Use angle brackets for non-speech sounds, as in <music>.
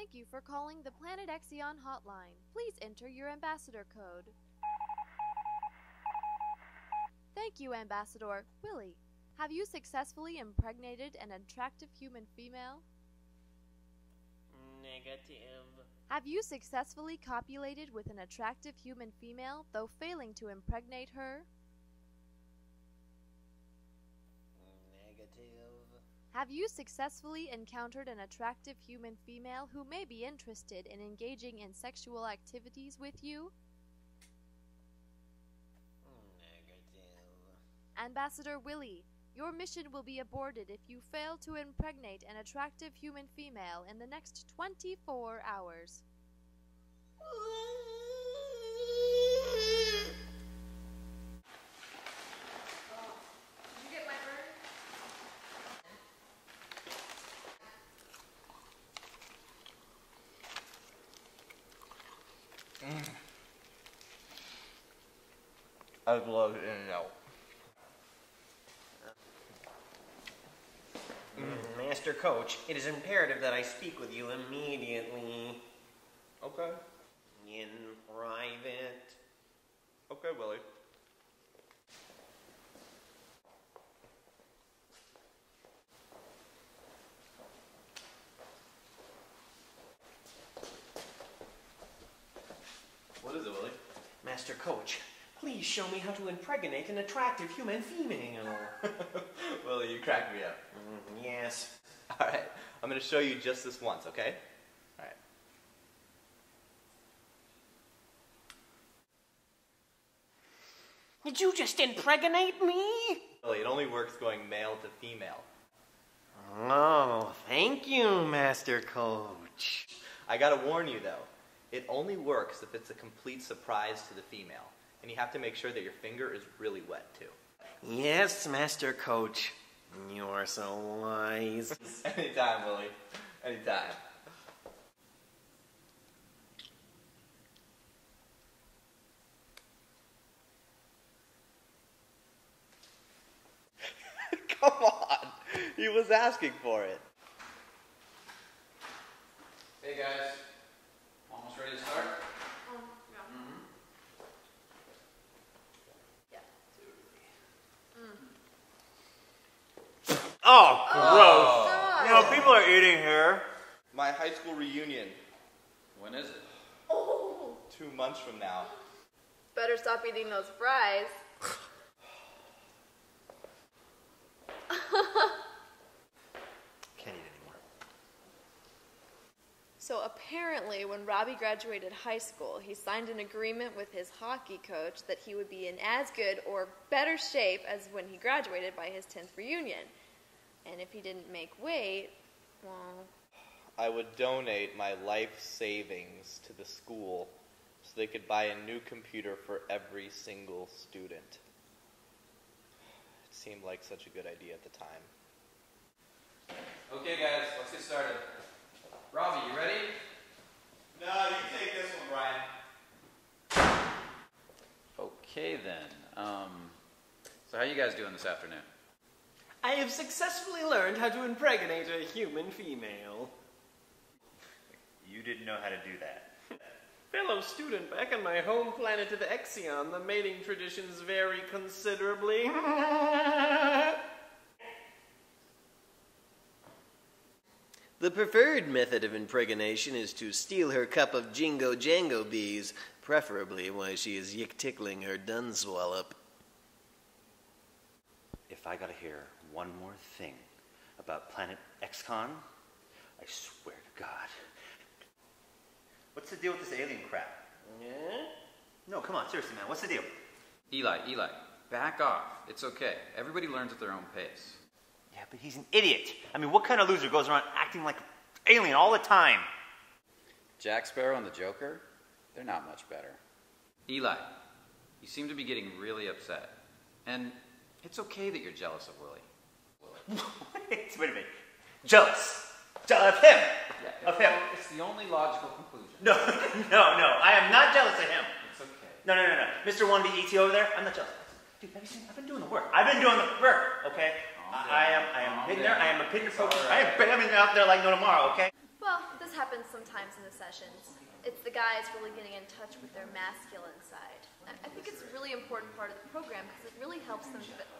Thank you for calling the Planet Exion hotline. Please enter your ambassador code. Thank you, Ambassador. Willy, have you successfully impregnated an attractive human female? Negative. Have you successfully copulated with an attractive human female, though failing to impregnate her? Have you successfully encountered an attractive human female who may be interested in engaging in sexual activities with you? Negative. Ambassador Willy, your mission will be aborted if you fail to impregnate an attractive human female in the next 24 hours. <laughs> Did you get my bird? I love In and Out. Mm, Master Coach, it is imperative that I speak with you immediately. Okay. In private. Okay, Willy. What is it, Willy? Master Coach, please show me how to impregnate an attractive human female. <laughs> Willy, you cracked me up. Mm, yes. All right, I'm gonna show you just this once, okay? All right. Did you just impregnate me? Willy, it only works going male to female. Oh, thank you, Master Coach. I gotta warn you though, it only works if it's a complete surprise to the female, and you have to make sure that your finger is really wet too. Yes, Master Coach. You are so wise. <laughs> Anytime, Willy. Anytime. <laughs> Come on. He was asking for it. Hey guys, almost ready to start? Um, yeah. Mm-hmm. Oh, Oh. gross. You know, people are eating here. My high school reunion, When is it? Oh, <laughs> two months from now. better stop eating those fries. <laughs> So apparently, when Robbie graduated high school, he signed an agreement with his hockey coach that he would be in as good or better shape as when he graduated by his 10th reunion. And if he didn't make weight, well, I would donate my life savings to the school so they could buy a new computer for every single student. It seemed like such a good idea at the time. Okay guys, let's get started. Robbie, you ready? No, you take this one, Brian. Okay then. Um, so how you guys doing this afternoon? I have successfully learned how to impregnate a human female. You didn't know how to do that. Fellow student, back on my home planet of Exion, the mating traditions vary considerably. <laughs> the preferred method of impregnation is to steal her cup of Jingo Jango bees, preferably while she is yick tickling her dunswallop. If I gotta hear one more thing about Planet XCon, I swear to God. What's the deal with this alien crap? Yeah? No, come on, seriously, man. What's the deal? Eli, Eli, back off. It's okay. Everybody learns at their own pace. Yeah, but he's an idiot. I mean, what kind of loser goes around acting like an alien all the time? Jack Sparrow and the Joker? They're not much better. Eli, you seem to be getting really upset. And it's okay that you're jealous of Willy. wait, <laughs> wait a minute. Jealous. Jealous of him. Yeah, Of him. It's the only logical conclusion. No, <laughs> no, no. I am not jealous of him. It's okay. No, no, no, no. Mr. Wannabe ET over there, I'm not jealous. Dude, have you seen? I've been doing the work. I've been doing the work, okay? Calm I, I am. I am Calm hitting there. I am a down. pitcher poker. all I am right. bamming out there like no tomorrow, okay? Well, this happens happens sometimes in the sessions. It's the guys really getting in touch with their masculine side. I I think it's a really important part of the program because it really helps them de-